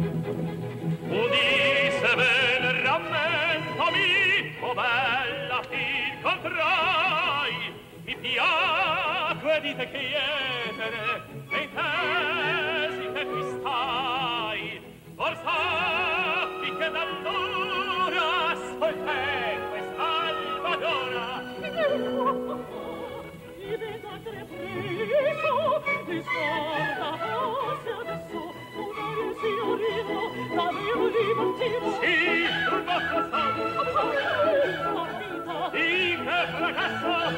Udì se ben rammentami, o bella ti incontrai, mi piacque di te chiedere, e tesi che qui stai, or sappi che dal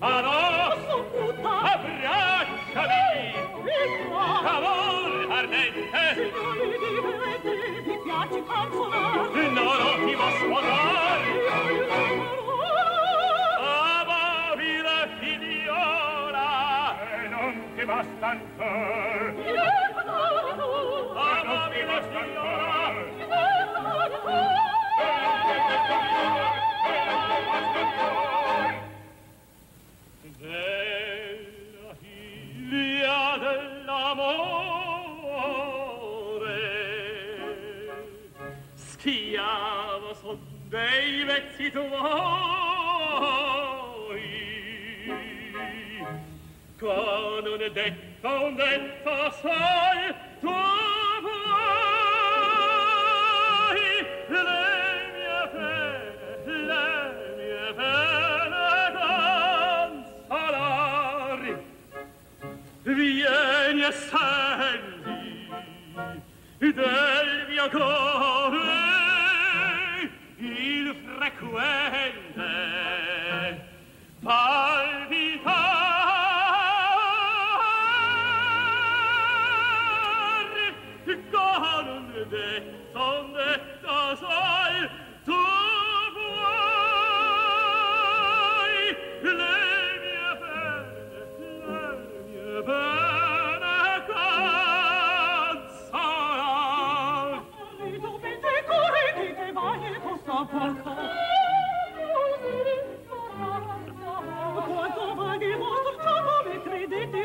a nostro frutta abbracciami amor ardente mi piace consolar no no ti va la figliola e non ti basta pensi tuoi con un detto un detto sai tu vuoi le mie pene le mie pene consolari vieni e senti del mio cuore. frequente, poi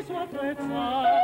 soit près de.